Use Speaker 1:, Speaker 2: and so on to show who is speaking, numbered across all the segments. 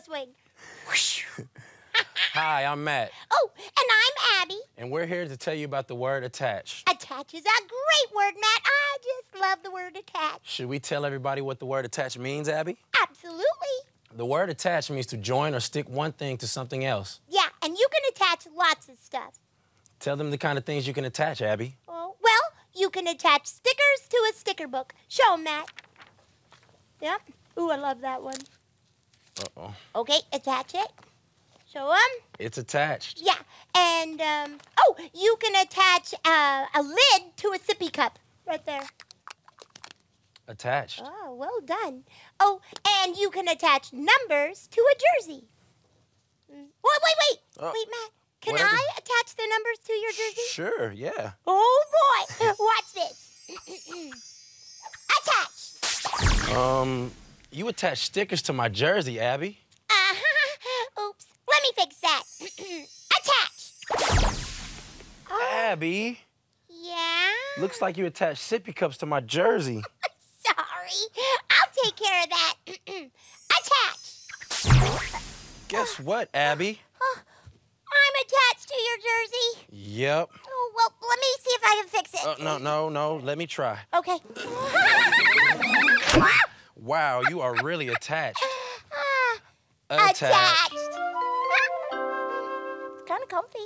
Speaker 1: a swing.
Speaker 2: Hi, I'm Matt,
Speaker 1: Oh, and I'm Abby.
Speaker 2: and we're here to tell you about the word attach.
Speaker 1: Attach is a great word, Matt. I just love the word attach.
Speaker 2: Should we tell everybody what the word attach means, Abby?
Speaker 1: Absolutely.
Speaker 2: The word attach means to join or stick one thing to something else.
Speaker 1: Yeah, and you can attach lots of stuff.
Speaker 2: Tell them the kind of things you can attach, Abby.
Speaker 1: Oh, well, you can attach stickers to a sticker book. Show 'em, Matt. Yep. Ooh, I love that one.
Speaker 2: Uh-oh.
Speaker 1: Okay, attach it. Show 'em.
Speaker 2: It's attached.
Speaker 1: Yeah, and um, oh, you can attach uh, a lid to a sippy cup right there.
Speaker 2: Attached.
Speaker 1: Oh, well done. Oh, and you can attach numbers to a jersey. Mm. Wait, wait, wait,
Speaker 2: Oh,
Speaker 1: wait, Matt. Can? I attach the numbers to your jersey?
Speaker 2: Sure, yeah.
Speaker 1: Oh boy! Watch this. attach.
Speaker 2: Um, you attach stickers to my jersey, Abby.
Speaker 1: Uh-huh. oops. Let me fix that. attach.
Speaker 2: Abby,
Speaker 1: Yeah.
Speaker 2: looks like you attached sippy cups to my jersey.
Speaker 1: Sorry. I'll take care of that. attach.
Speaker 2: Guess what, Abby?
Speaker 1: I'm attached to your jersey.
Speaker 2: Yep.
Speaker 1: Oh, well, let me see if I can fix it.
Speaker 2: Uh, no, no, no. Let me try.
Speaker 1: Okay.
Speaker 2: Wow, you are really attached. Attached.
Speaker 1: attached. kind of comfy.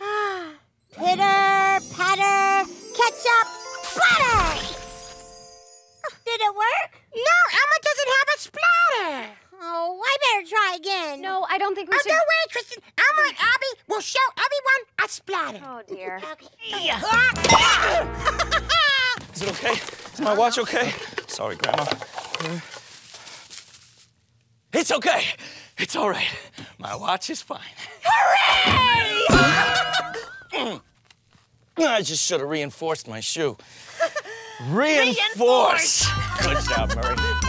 Speaker 1: Ah, Pitter, patter, ketchup, splatter. Did it work?
Speaker 3: No, Elmo doesn't have a splatter.
Speaker 1: Oh, I better try again.
Speaker 4: No, I don't think we
Speaker 3: Oh,
Speaker 4: should.
Speaker 3: don't worry, Tristan. Elmo and Abby will show everyone a splatter.
Speaker 4: Oh dear.
Speaker 1: Okay.
Speaker 5: Is it okay? Is my watch okay? Sorry, Grandma. It's okay. It's all right. My watch is fine. Hooray! I just should have reinforced my shoe. Reinforce! Good job, Murray.